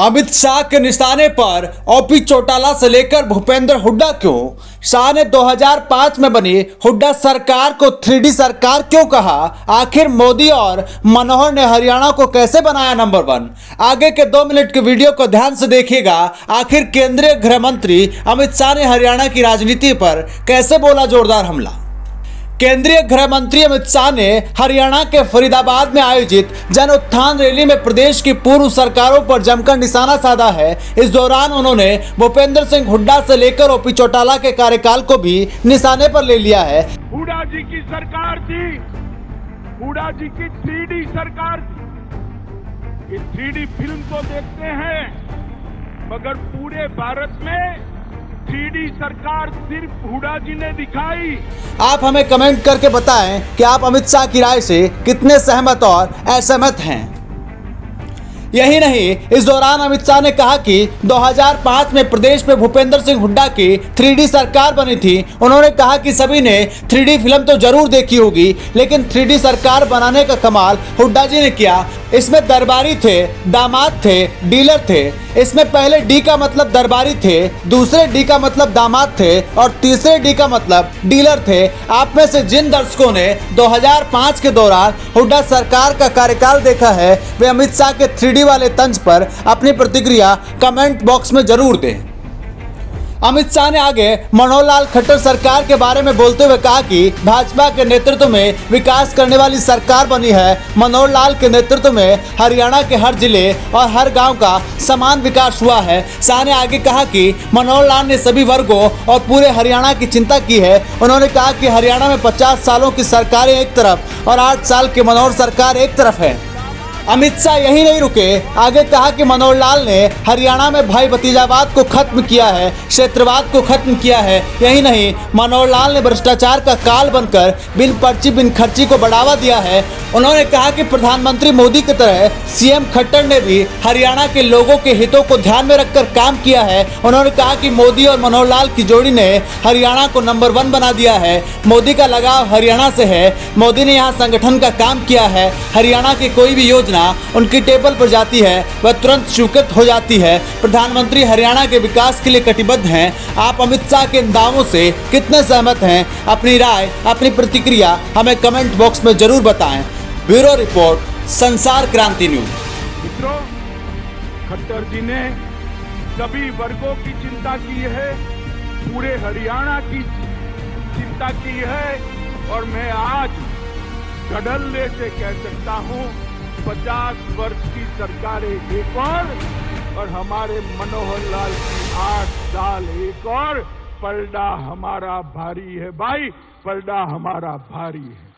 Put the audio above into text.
अमित शाह के निशाने पर ओपी चौटाला से लेकर भूपेंद्र हुड्डा क्यों? शाह ने 2005 में बनी हुड्डा सरकार को थ्री सरकार क्यों कहा? आखिर मोदी और मनोहर ने हरियाणा को कैसे बनाया नंबर वन? आगे के दो मिनट के वीडियो को ध्यान से देखिएगा। आखिर केंद्रीय गृह मंत्री अमित शाह ने हरियाणा की राजनीति पर कैसे बोला जोरदार हमला? केंद्रीय गृह मंत्री अमित शाह ने हरियाणा के फरीदाबाद में आयोजित जन उत्थान रैली में प्रदेश की पूर्व सरकारों पर जमकर निशाना साधा है। इस दौरान उन्होंने भूपेंद्र सिंह हुड्डा से लेकर ओपी चौटाला के कार्यकाल को भी निशाने पर ले लिया है। हुडा जी की सरकार थी। हुडा जी की थ्री सरकार थी। थ्री फ़िल्म तो देखते हैं, मगर पूरे भारत में थ्री सरकार सिर्फ़ हुडा जी ने दिखाई। आप हमें कमेंट करके बताएँ कि आप अमित शाह की राय से कितने सहमत और असहमत हैं। यही नहीं, इस दौरान अमित शाह ने कहा कि 2005 में प्रदेश में भूपेंद्र सिंह हुड्डा की थ्री सरकार बनी थी। उन्होंने कहा कि सभी ने थ्री फ़िल्म तो ज़रूर देखी होगी, लेकिन थ्री सरकार बनाने का कमाल हुड्डा जी ने किया। इसमें दरबारी थे, दामाद थे, डीलर थे। इसमें पहले डी का मतलब दरबारी थे, दूसरे डी का मतलब दामाद थे और तीसरे डी का मतलब डीलर थे। आप में से जिन दर्शकों ने 2005 के दौरान हुड्डा सरकार का कार्यकाल देखा है, वे अमित शाह के थ्री वाले तंज पर अपनी प्रतिक्रिया कमेंट बॉक्स में ज़रूर दें। अमित शाह ने आगे मनोहर लाल खट्टर सरकार के बारे में बोलते हुए कहा कि भाजपा के नेतृत्व में विकास करने वाली सरकार बनी है। मनोहर लाल के नेतृत्व में हरियाणा के हर ज़िले और हर गाँव का समान विकास हुआ है। शाह ने आगे कहा कि मनोहर लाल ने सभी वर्गों और पूरे हरियाणा की चिंता की है। उन्होंने कहा कि हरियाणा में पचास सालों की सरकारें एक तरफ़ और आठ साल की मनोहर सरकार एक तरफ़ है। अमित शाह यही नहीं रुके। आगे कहा कि मनोहर लाल ने हरियाणा में भाई भतीजावाद को खत्म किया है, क्षेत्रवाद को खत्म किया है। यही नहीं, मनोहर लाल ने भ्रष्टाचार का काल बनकर बिन पर्ची, बिन खर्ची को बढ़ावा दिया है। उन्होंने कहा कि प्रधानमंत्री मोदी की तरह सीएम खट्टर ने भी हरियाणा के लोगों के हितों को ध्यान में रखकर काम किया है। उन्होंने कहा कि मोदी और मनोहर लाल की जोड़ी ने हरियाणा को नंबर वन बना दिया है। मोदी का लगाव हरियाणा से है। मोदी ने यहाँ संगठन का काम किया है। हरियाणा की कोई भी योजना योजना उनकी टेबल पर जाती है, वह तुरंत स्वीकृत हो जाती है। प्रधानमंत्री हरियाणा के विकास के लिए कटिबद्ध हैं। आप अमित शाह के दावों से कितने सहमत हैं? अपनी राय, अपनी प्रतिक्रिया हमें कमेंट बॉक्स में ज़रूर बताएँ। ब्यूरो रिपोर्ट, संसार क्रांति न्यूज़। मित्रों, खट्टर जी ने सभी वर्गों की चिंता की है, पूरे हरियाणा की चिंता की है, और मैं आज गडल्ले से कह सकता हूँ पचास वर्ष की सरकारें एक और और हमारे मनोहर लाल की आठ साल एक और। पलड़ा हमारा भारी है भाई, पलड़ा हमारा भारी है।